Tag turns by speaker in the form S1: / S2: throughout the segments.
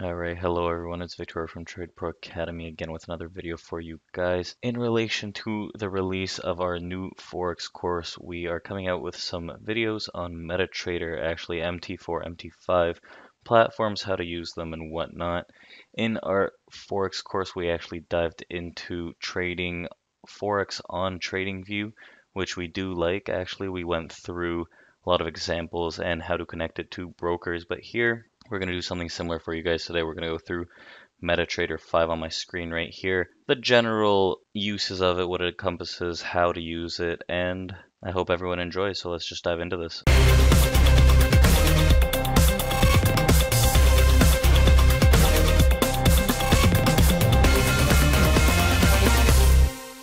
S1: Alright, hello everyone, it's Victor from Trade Pro Academy again with another video for you guys. In relation to the release of our new Forex course, we are coming out with some videos on MetaTrader, actually MT4, MT5 platforms, how to use them and whatnot. In our Forex course, we actually dived into trading Forex on TradingView, which we do like. Actually, we went through a lot of examples and how to connect it to brokers, but here we're going to do something similar for you guys today. We're going to go through MetaTrader 5 on my screen right here, the general uses of it, what it encompasses, how to use it, and I hope everyone enjoys. So let's just dive into this.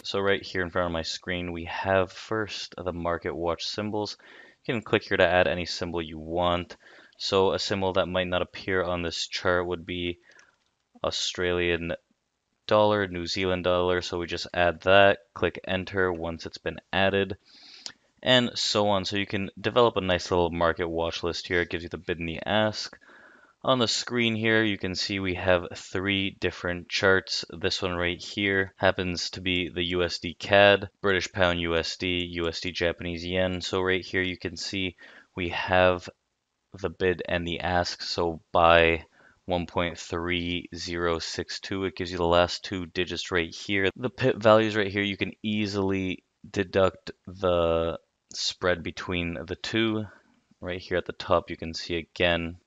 S1: So right here in front of my screen, we have first the market watch symbols. You can click here to add any symbol you want. So a symbol that might not appear on this chart would be Australian dollar, New Zealand dollar. So we just add that, click enter once it's been added, and so on. So you can develop a nice little market watch list here. It gives you the bid and the ask. On the screen here, you can see we have three different charts. This one right here happens to be the USD CAD, British Pound USD, USD Japanese Yen. So right here you can see we have the bid and the ask. So by 1.3062, it gives you the last two digits right here. The pip values right here, you can easily deduct the spread between the two. Right here at the top, you can see again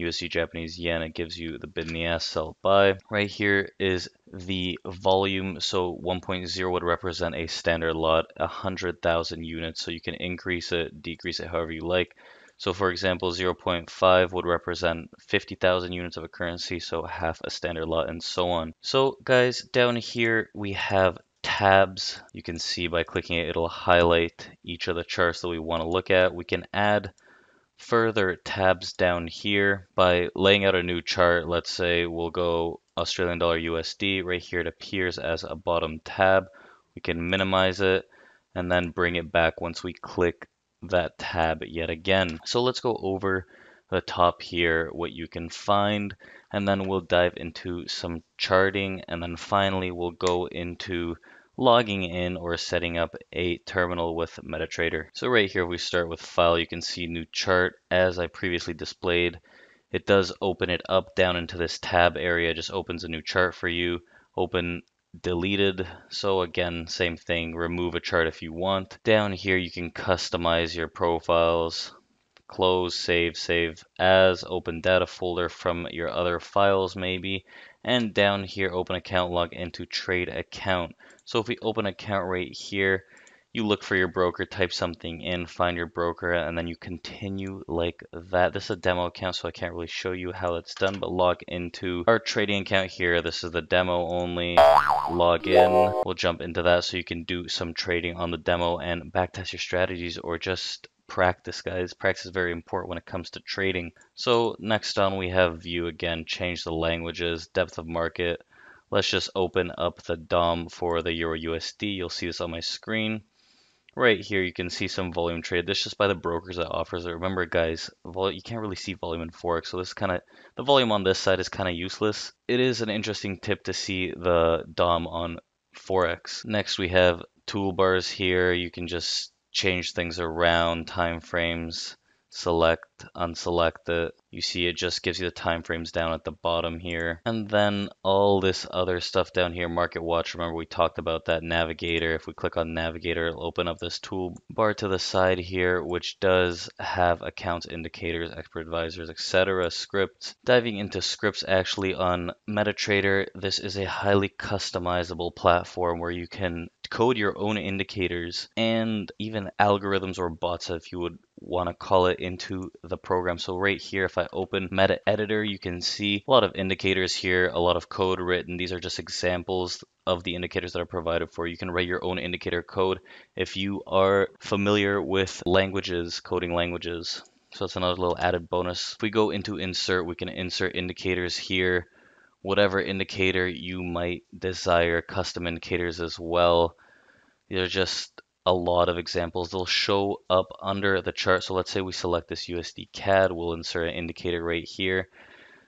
S1: USD Japanese yen, it gives you the bid and the ask sell buy. Right here is the volume. So 1.0 would represent a standard lot, 100,000 units. So you can increase it, decrease it however you like. So for example, 0.5 would represent 50,000 units of a currency, so half a standard lot and so on. So guys, down here we have tabs. You can see by clicking it, it'll highlight each of the charts that we want to look at. We can add further tabs down here by laying out a new chart. Let's say we'll go Australian dollar USD. Right here it appears as a bottom tab. We can minimize it and then bring it back once we click that tab yet again. So let's go over the top here, what you can find, and then we'll dive into some charting, and then finally we'll go into logging in or setting up a terminal with MetaTrader. So right here, we start with file, you can see new chart as I previously displayed. It does open it up down into this tab area, just opens a new chart for you. Open deleted. So again, same thing, remove a chart if you want. Down here, you can customize your profiles, close, save, save as, open data folder from your other files maybe. And down here, open account, log into trade account. So if we open account right here, you look for your broker, type something in, find your broker, and then you continue like that. This is a demo account, so I can't really show you how it's done, but log into our trading account here. This is the demo only. Log in. We'll jump into that so you can do some trading on the demo and backtest your strategies or just practice, guys. Practice is very important when it comes to trading. So next on, we have view again, change the languages, depth of market. Let's just open up the DOM for the Euro USD. You'll see this on my screen. Right here, you can see some volume trade. This just by the brokers that offers it. Remember, guys, you can't really see volume in Forex, so this kind of the volume on this side is kind of useless. It is an interesting tip to see the DOM on Forex. Next, we have toolbars here. You can just change things around, time frames, select, unselect it. You see it just gives you the time frames down at the bottom here. And then all this other stuff down here, Market Watch. Remember we talked about that navigator. If we click on navigator, it'll open up this toolbar to the side here, which does have accounts indicators, expert advisors, etc. Scripts. Diving into scripts actually on MetaTrader, this is a highly customizable platform where you can code your own indicators and even algorithms or bots if you would want to call it into the program. So right here, if I open MetaEditor, you can see a lot of indicators here, a lot of code written. These are just examples of the indicators that are provided for. You can write your own indicator code if you are familiar with languages, coding languages. So that's another little added bonus. If we go into insert, we can insert indicators here whatever indicator you might desire, custom indicators as well. These are just a lot of examples. They'll show up under the chart. So let's say we select this USD CAD, we'll insert an indicator right here.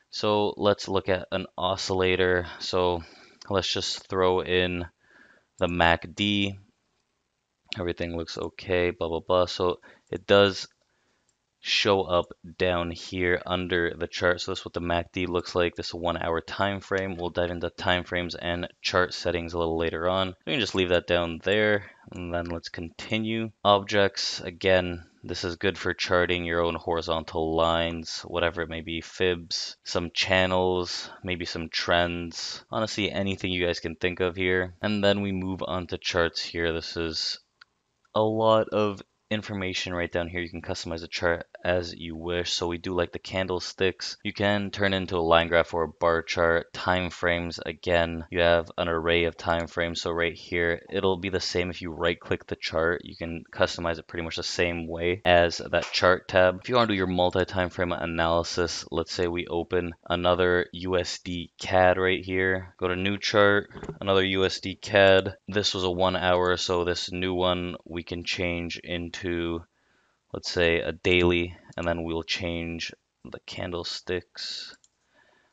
S1: So let's look at an oscillator. So let's just throw in the MACD. Everything looks okay, blah, blah, blah. So it does show up down here under the chart. So that's what the MACD looks like. This one hour time frame. We'll dive into time frames and chart settings a little later on. We can just leave that down there and then let's continue. Objects, again, this is good for charting your own horizontal lines, whatever it may be, fibs, some channels, maybe some trends, honestly anything you guys can think of here. And then we move on to charts here. This is a lot of information right down here. You can customize the chart as you wish. So we do like the candlesticks. You can turn into a line graph or a bar chart. Time frames, again, you have an array of time frames. So right here, it'll be the same if you right click the chart. You can customize it pretty much the same way as that chart tab. If you want to do your multi-time frame analysis, let's say we open another USD CAD right here. Go to new chart, another USD CAD. This was a one hour, so this new one we can change into let's say a daily and then we'll change the candlesticks.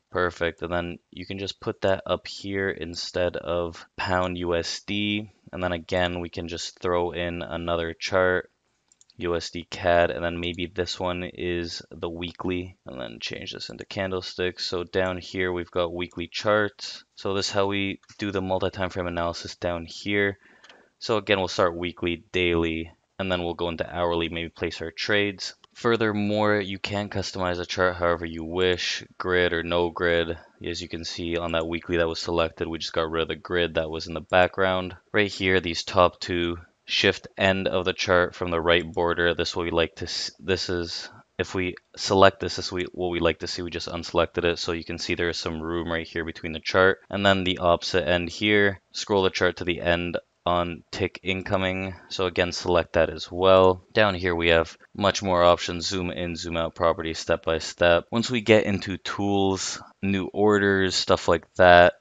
S1: Perfect. And then you can just put that up here instead of pound USD and then again we can just throw in another chart USD CAD and then maybe this one is the weekly and then change this into candlesticks. So down here we've got weekly charts. So this is how we do the multi-time frame analysis down here. So again we'll start weekly daily and then we'll go into hourly, maybe place our trades. Furthermore, you can customize a chart however you wish, grid or no grid. As you can see on that weekly that was selected, we just got rid of the grid that was in the background. Right here, these top two shift end of the chart from the right border. This what we like to. This is if we select this, this is what we like to see. We just unselected it, so you can see there is some room right here between the chart. And then the opposite end here, scroll the chart to the end on tick incoming. So again, select that as well. Down here we have much more options, zoom in, zoom out properties step by step. Once we get into tools, new orders, stuff like that,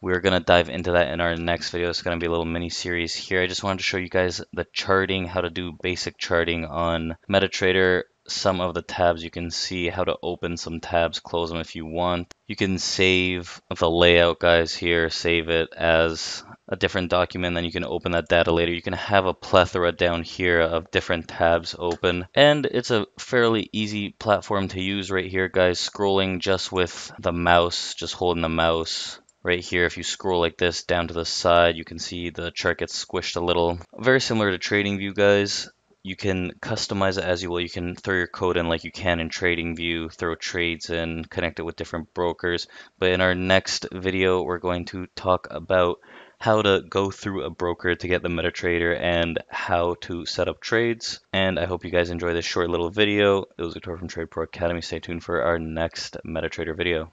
S1: we're going to dive into that in our next video. It's going to be a little mini series here. I just wanted to show you guys the charting, how to do basic charting on MetaTrader some of the tabs. You can see how to open some tabs, close them if you want. You can save the layout guys here, save it as a different document, then you can open that data later. You can have a plethora down here of different tabs open. And it's a fairly easy platform to use right here, guys. Scrolling just with the mouse, just holding the mouse right here if you scroll like this down to the side you can see the chart gets squished a little very similar to TradingView guys you can customize it as you will. You can throw your code in like you can in TradingView, throw trades in, connect it with different brokers. But in our next video, we're going to talk about how to go through a broker to get the MetaTrader and how to set up trades. And I hope you guys enjoy this short little video. It was Victor from Trade Pro Academy. Stay tuned for our next MetaTrader video.